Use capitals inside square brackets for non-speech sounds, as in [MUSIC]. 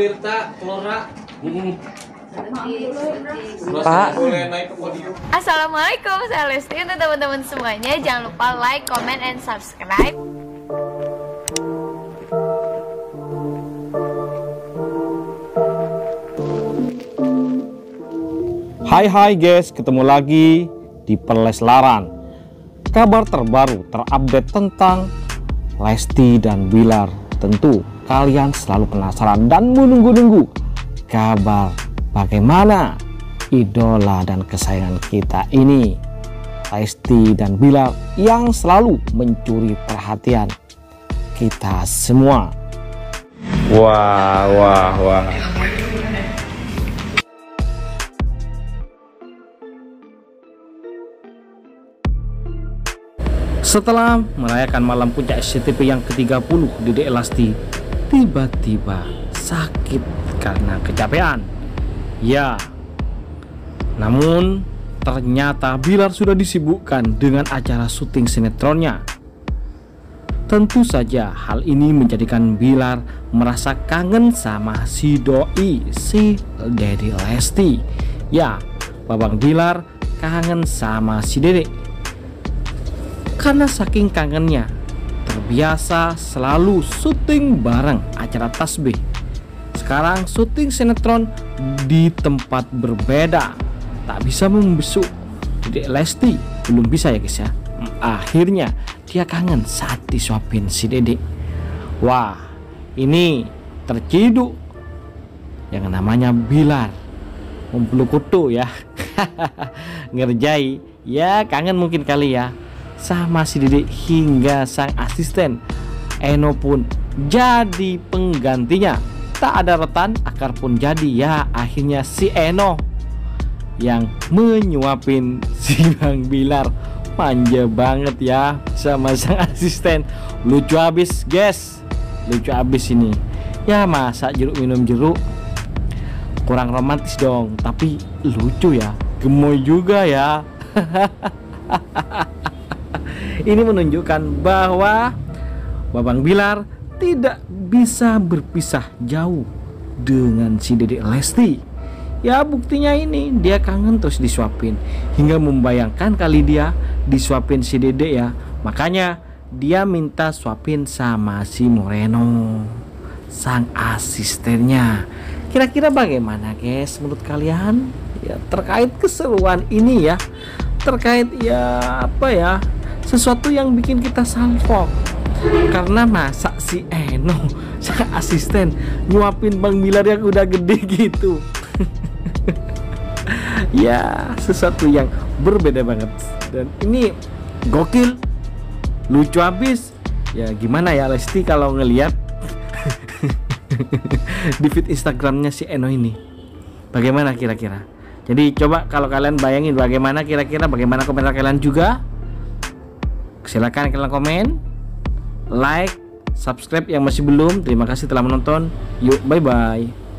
Tirta, Flora. Hmm. Pak. boleh naik ke podium. Assalamualaikum, saya Lesti untuk teman-teman semuanya. Jangan lupa like, comment, and subscribe. Hai hai guys, ketemu lagi di Perleslaran. Kabar terbaru terupdate tentang Lesti dan Bilar. Tentu kalian selalu penasaran dan menunggu-nunggu kabar bagaimana idola dan kesayangan kita ini Lesti dan Bilar yang selalu mencuri perhatian kita semua. Wah, wah, wah. Setelah merayakan malam puncak SCTV yang ke-30, Dede Elasti tiba-tiba sakit karena kecapean. Ya, namun ternyata Bilar sudah disibukkan dengan acara syuting sinetronnya. Tentu saja hal ini menjadikan Bilar merasa kangen sama si doi, si Dede Lesti. Ya, Babang Bilar kangen sama si Dede karena saking kangennya terbiasa selalu syuting bareng acara tasbih. Sekarang syuting sinetron di tempat berbeda. Tak bisa membesuk. Dedek Lesti belum bisa ya guys ya? Akhirnya dia kangen saat disuapin si Dedek. Wah ini terciduk. Yang namanya Bilar. Mempeluk kutu ya. [LAUGHS] Ngerjai. Ya kangen mungkin kali ya sama si Dede hingga sang asisten. Eno pun jadi penggantinya. Tak ada retan akar pun jadi ya. Akhirnya si Eno yang menyuapin [LAUGHS] si Bang Bilar. Manja banget ya sama sang asisten. Lucu abis guys. Lucu abis ini. Ya masa jeruk minum jeruk? Kurang romantis dong tapi lucu ya. Gemoy juga ya [LAUGHS] ini menunjukkan bahwa Babang Bilar tidak bisa berpisah jauh dengan si Dedek Lesti. Ya buktinya ini dia kangen terus disuapin hingga membayangkan kali dia disuapin si Dedek ya. Makanya dia minta suapin sama si Moreno sang asistennya. Kira-kira bagaimana guys menurut kalian? Ya terkait keseruan ini ya. Terkait ya apa ya? Sesuatu yang bikin kita salfok. Karena masa si Eno [LAUGHS] sang asisten nyuapin Bang Bilar yang udah gede gitu. [LAUGHS] Ya sesuatu yang berbeda banget. Dan ini gokil lucu habis. Ya gimana ya Lesti kalau ngeliat [LAUGHS] di feed Instagramnya si Eno ini? Bagaimana kira-kira? Jadi coba kalau kalian bayangin bagaimana kira-kira bagaimana komentar kalian juga Silahkan kalian komen, like, subscribe yang masih belum. Terima kasih telah menonton. Yuk, bye bye.